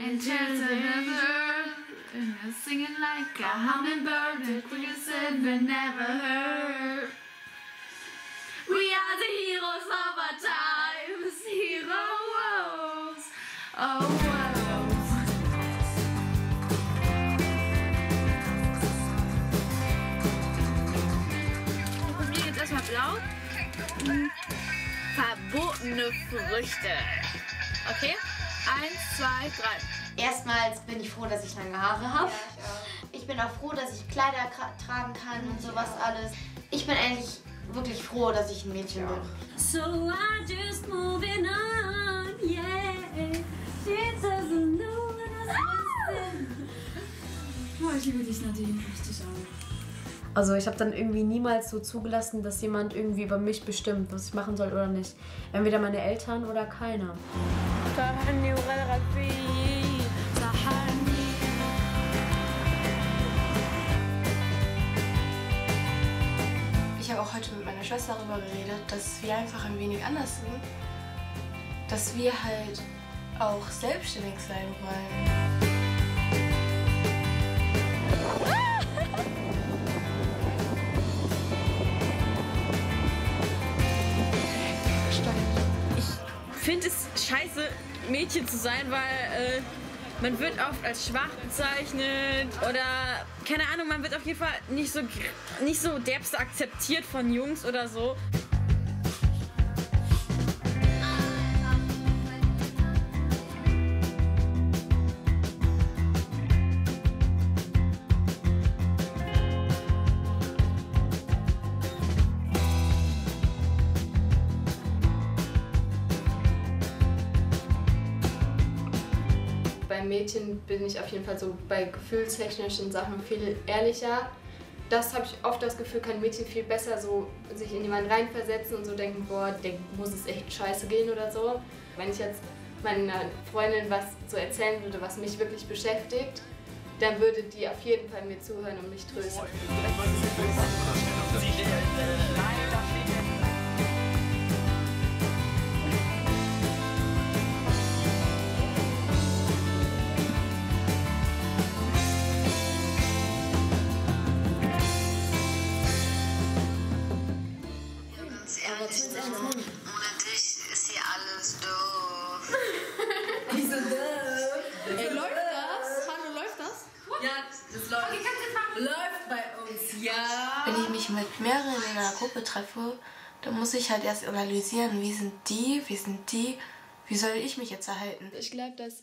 into the earth, singing like a hummingbird, the quickest ever never heard. We are the heroes of our times, heroes, oh blau. Verbotene Früchte. Okay? Zwei, drei. Erstmals bin ich froh, dass ich lange Haare habe. ich, bin auch froh, dass ich Kleider tra- tragen kann und sowas alles. Ich bin eigentlich wirklich froh, dass ich ein Mädchen bin. So I just moving on, yeah. She doesn't know what I was Oh, ich liebe dich, Nadine. Richtig auch. Also ich habe dann irgendwie niemals so zugelassen, dass jemand irgendwie über mich bestimmt, was ich machen soll oder nicht. Entweder meine Eltern oder keiner. Ich habe auch heute mit meiner Schwester darüber geredet, dass wir einfach ein wenig anders sind. Dass wir halt auch selbstständig sein wollen. Ich finde es scheiße, Mädchen zu sein, weil äh, man wird oft als schwach bezeichnet oder keine Ahnung, man wird auf jeden Fall nicht so nicht so derbste akzeptiert von Jungs oder so. Bei Mädchen bin ich auf jeden Fall so bei gefühlstechnischen Sachen viel ehrlicher. Das habe ich oft das Gefühl, kann Mädchen viel besser so sich in jemanden reinversetzen und so denken, boah, der muss es echt scheiße gehen oder so. Wenn ich jetzt meiner Freundin was so erzählen würde, was mich wirklich beschäftigt, dann würde die auf jeden Fall mir zuhören und mich trösten. Ohne dich ist hier alles doof. Ey, läuft das? Hallo, läuft das? Ja, das läuft. Läuft bei uns, ja. Wenn ich mich mit mehreren in einer Gruppe treffe, dann muss ich halt erst analysieren, wie sind die, wie sind die, wie soll ich mich jetzt erhalten. Ich glaube, dass